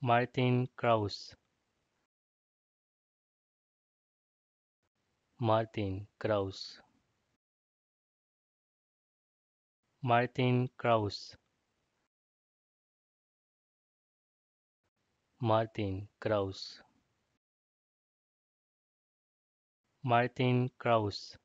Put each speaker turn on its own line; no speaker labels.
Martin Kraus Martin Kraus Martin Kraus Martin Kraus Martin Kraus